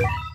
you